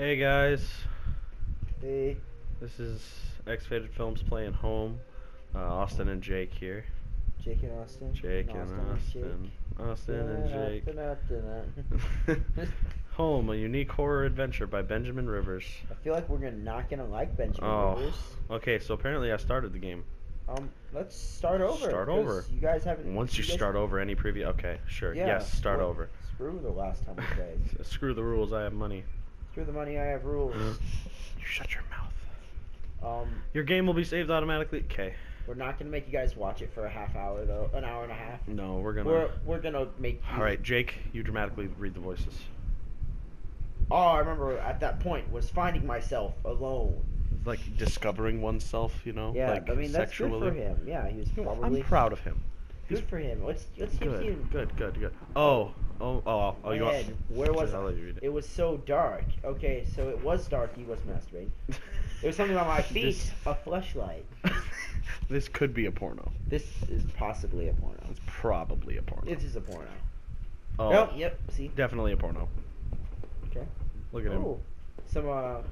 Hey guys, Hey. this is X Faded Films playing home. Uh, Austin and Jake here. Jake and Austin. Jake and and Austin. Austin and Jake. Da-da-da-da-da. Home, a unique horror adventure by Benjamin Rivers. I feel like we're gonna not gonna like Benjamin Oh. Rivers. Okay, so apparently I started the game. Um, let's start over. Start over. You guys haven't. Once you start over any preview, okay, sure, Yeah, yes, start well, over. Screw the last time we played. Screw the rules, I have money. Screw the money. I have rules. You shut your mouth. Um, Your game will be saved automatically. Okay. we're not gonna make you guys watch it for a half hour though. An hour and a half. No, we're gonna. We're we're gonna make. You, All right, Jake, you dramatically read the voices. All I remember at that point was finding myself alone. Like discovering oneself, you know. Yeah, like I mean that's sexually. good for him. Yeah, he was probably I'm proud of him. Good for him. Let's let's give Good, you good, good, good. Oh, oh, oh, oh, you want? Ed, where was I'll let you read it. It was so dark. Okay, so it was dark. He was masturbating. It was something on my feet. This- A flashlight. this could be a porno. This is possibly a porno. It's probably a porno. This is a porno. oh, Oh, yep. See. definitely a porno. Okay. Look at him. Oh, some uh,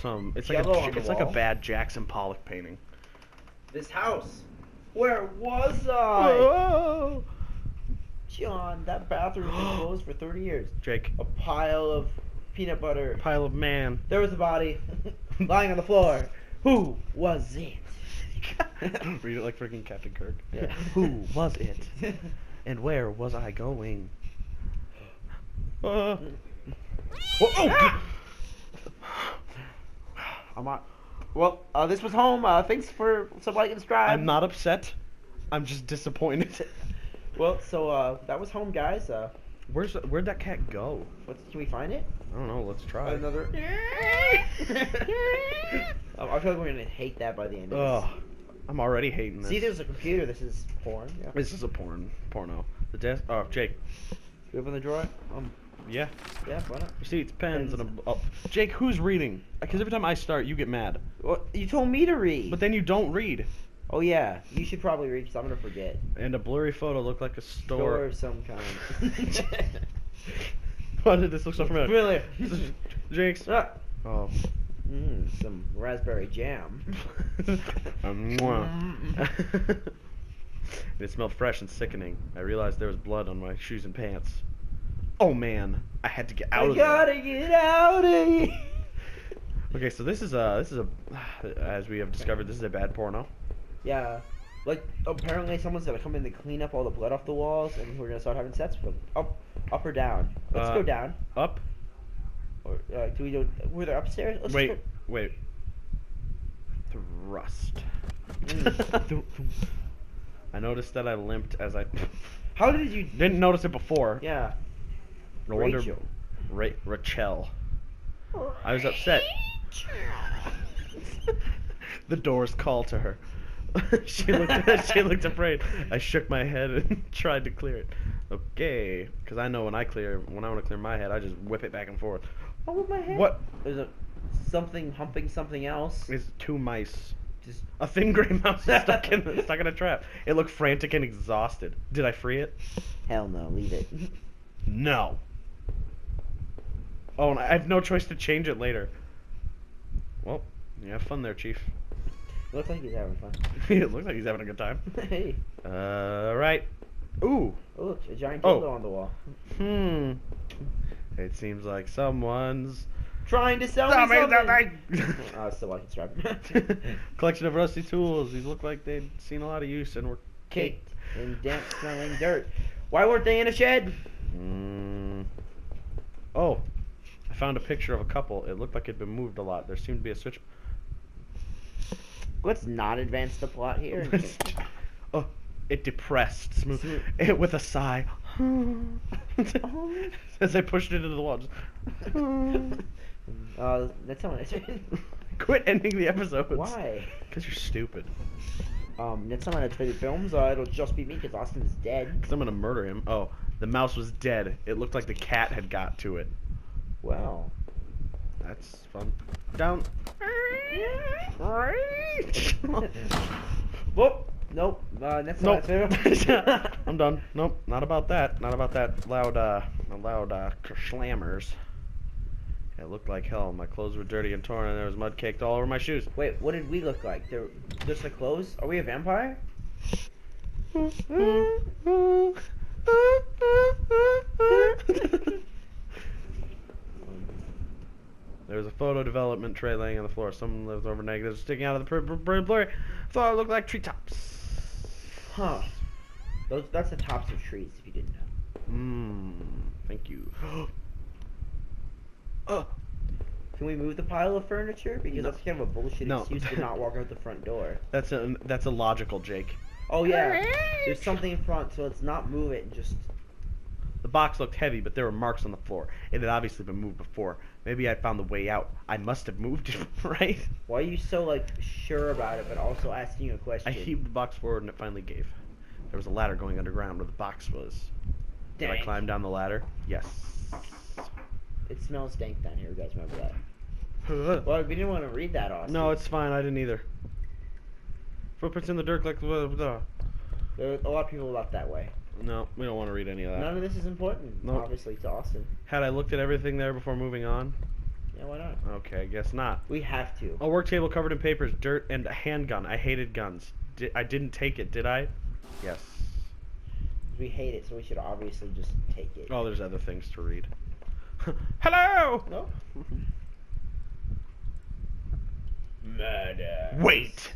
Some. It's like a. Yellow on the It's like a bad Jackson Pollock painting. this house. Where was I? Oh, John, that bathroom was closed for 30 years. Jake, A pile of peanut butter. pile of man. There was a body lying on the floor. Who was it? Read it like freaking Captain Kirk. Yeah. Who was it? And where was I going? Uh, oh, oh, I'm on. Well, uh, this was home. Uh, thanks for some like and subscribe. I'm not upset. I'm just disappointed. Well, so uh, that was home, guys. Uh, Where's where'd that cat go? what, can we find it? I don't know. Let's try. Another. Oh, I feel like we're gonna hate that by the end. Of Ugh, this. I'm already hating this. See, there's a computer. This is porn. Yeah. This is a porn porno. The desk. Oh, Jake. We open the drawer. Um. Yeah. Yeah. Why not? Receipts, pens, and Pens. a. Oh. Jake, who's reading? Because every time I start, you get mad. Well, you told me to read. But then you don't read. Oh yeah, you should probably read because I'm gonna forget. And a blurry photo looked like a Store store. of some kind. Why did this look so familiar? Familiar. Jake's. Ah. Oh. Mm, some raspberry jam. Um, it smelled fresh and sickening. I realized there was blood on my shoes and pants. Oh man, I had to get out I of there. gotta get out of here. Okay, so this is a this is a as we have discovered this is a bad porno. Yeah, like apparently someone's gonna come in to clean up all the blood off the walls, and we're gonna start having sex with them. Up, up or down? Let's Uh, go down. Up. Or uh, do we do? Were they upstairs? Let's Wait, go- wait. Thrust. Mm. I noticed that I limped as I How did you? didn't notice it before. Yeah. No wonder. Rachel. Ra- Rachel. I was upset. the doors call to her. she looked. she looked afraid. I shook my head and tried to clear it. Okay, because I know when I clear, when I want to clear my head, I just whip it back and forth. What with my head? What There's a something humping something else. It's two mice? Just A thin gray mouse is stuck in stuck in a trap. It looked frantic and exhausted. Did I free it? hell no, leave it. No. Oh, and I have no choice to change it later. Well, you have fun there, Chief. Looks like he's having fun. it looks like he's having a good time. hey, Uh, right. Ooh. oh look, a giant Oh. dildo on the wall. Hmm. It seems like someone's Trying to sell me me something. I still like strap. collection of rusty tools. These look like they'd seen a lot of use and were Caked in damp smelling dirt. Why weren't they in a shed? Mm. Oh, found a picture of a couple. It looked like it'd been moved a lot. There seemed to be a switch. Let's not advance the plot here. oh, it depressed smooth it with a sigh. As I pushed it into the wall. Just, uh, that's how I Quit ending the episodes. Why? Because you're stupid. Um, next time I traded films, uh, it'll just be me because Austin is dead. Because I'm gonna murder him. Oh, the mouse was dead. It looked like the cat had got to it. Well, That's fun. Down. whoop. Nope. Uh, next Nope. I'm done. Nope. Not about that. Not about that loud, uh, loud, uh, slammers. It looked like hell. My clothes were dirty and torn, and there was mud caked all over my shoes. Wait, what did we look like? They're just the clothes? Are we a vampire? There was a photo development tray laying on the floor. Someone lived over negatives sticking out of the pr- pr- blurry. Thought it looked like treetops. Huh. Those that's the tops of trees if you didn't know. Mmm. Thank you. oh. Can we move the pile of furniture? Because No. that's kind of a bullshit No. excuse to not walk out the front door. That's a that's illogical, Jake. Oh yeah. There's something in front, so let's not move it and just The box looked heavy, but there were marks on the floor. It had obviously been moved before. Maybe I found the way out. I must have moved it, right? why are you so like sure about it but also asking a question? I heaved the box forward and it finally gave. There was a ladder going underground where the box was. Did I climb down the ladder? Yes. It smells dank down here, you guys remember that? Well, we didn't want to read that, Austin. no, it's fine. I didn't either. Footprints in the dirt like blah. There, a lot of people left that way. No, we don't want to read any of that. None of this is important, Nope. obviously, to Austin. Had I looked at everything there before moving on? Yeah, why not? Okay, I guess not. We have to. A work table covered in papers, dirt, and a handgun. I hated guns. Di- I didn't take it, did I? Yes. We hate it, so we should obviously just take it. Oh, there's other things to read. Hello! No. Murder. Wait!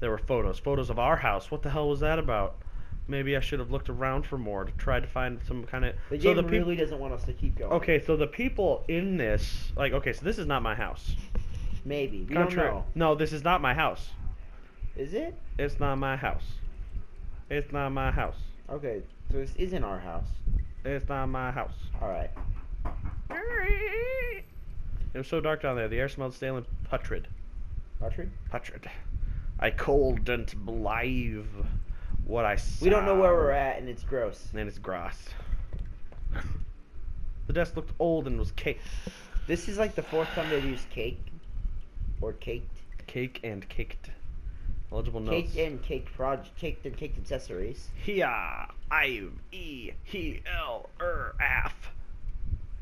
There were photos. Photos of our house. What the hell was that about? Maybe I should have looked around for more to try to find some kind of. The so the peop- really doesn't want us to keep going. Okay, so the people in this, like, okay, so this is not my house. Maybe. We Contrary- don't know. No, this is not my house. Is it? It's not my house. It's not my house. Okay, so this isn't our house. It's not my house. Alright. It was so dark down there. The air smelled stale and putrid. Putrid? Putrid. I couldn't believe what I saw. We don't know where we're at, and it's gross. And it's grass. the desk looked old and was caked. This is like the fourth time they've used cake. Or caked. Cake and caked. Eligible notes. Caked and cake project. Caked and caked accessories. Yeah, I E He L R F.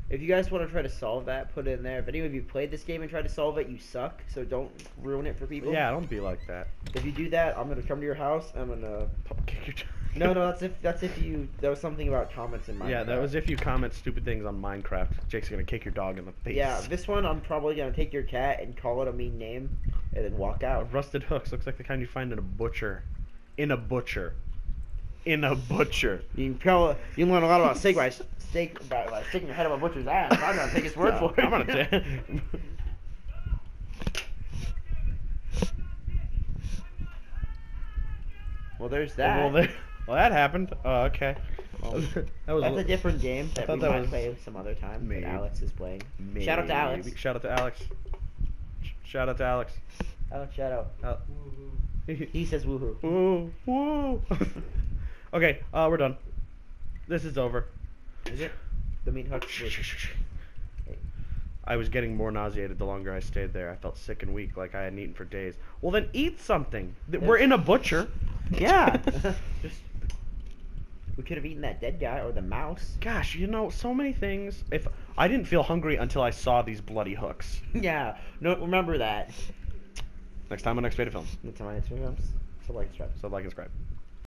If you guys want to try to solve that, put it in there. If any of you played this game and tried to solve it, you suck. So don't ruin it for people. Yeah, don't be like that. If you do that, I'm gonna come to your house. I'm gonna. Kick your No, no, that's if that's if you. There was something about comments in Minecraft. Yeah, that was if you comment stupid things on Minecraft. Jake's gonna kick your dog in the face. Yeah, this one I'm probably gonna take your cat and call it a mean name, and then walk out. rusted hooks looks like the kind you find in a butcher. In a butcher. In a butcher. You can probably you can learn a lot about steak by steak by like sticking your head up a butcher's ass. I'm gonna take his word No, for it. I'm gonna ta- well, there's that. Well, there, well, that happened. Oh, okay. Well, that was That's li- a different game I that thought we that might was- play some other time. Maybe. That Alex is playing. Shout out to Alex. Maybe. Shout out to Alex. Sh- Shout out to Alex. Alex, shout out. Al- He says woohoo. Woo, woo. okay, uh, we're done. This is over. Is it? The meat hooks. was- I was getting more nauseated the longer I stayed there. I felt sick and weak, like I hadn't eaten for days. Well, then eat something. Th- We're in a butcher. Yeah. Just. We could have eaten that dead guy or the mouse. Gosh, you know, so many things. If I didn't feel hungry until I saw these bloody hooks. yeah. No, remember that. Next time on Next Rated Film. That's my Instagrams. So like, subscribe. So like and subscribe.